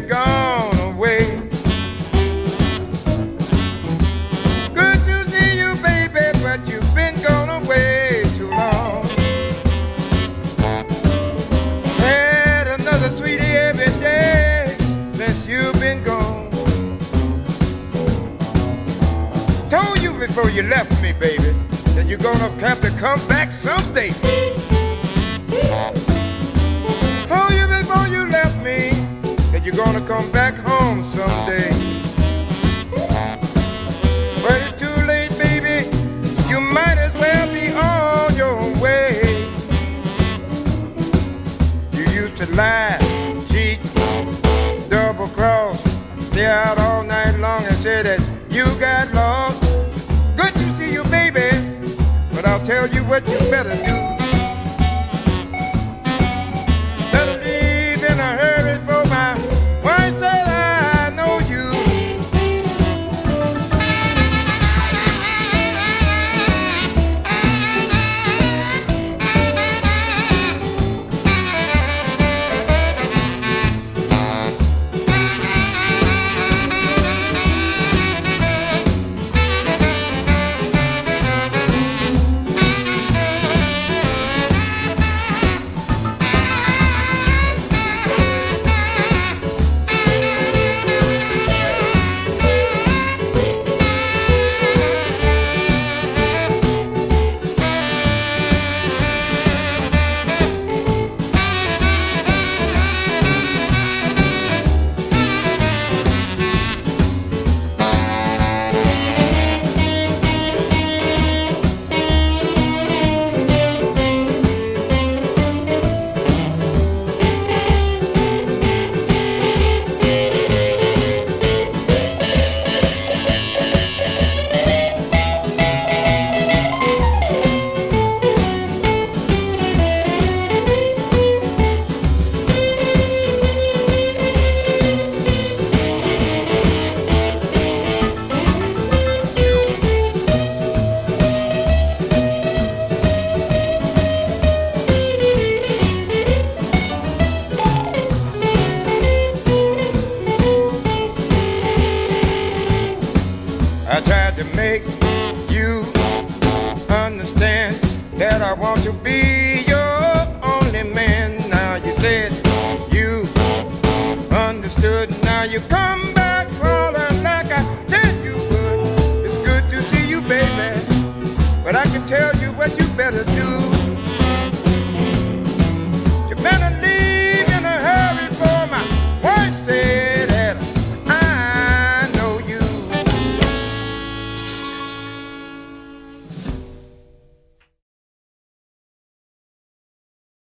been gone away. Good to see you, baby, but you've been gone away too long. Had another sweetie every day since you've been gone. Told you before you left me, baby, that you're gonna have to come back someday. Lie, cheat, double cross, stay out all night long and say that you got lost. Good to see you, baby. But I'll tell you what you better do. I tried to make you understand that I want to be your only man. Now you said you understood. Now you come back crawling like I said you would. It's good to see you, baby. But I can tell you what you better do.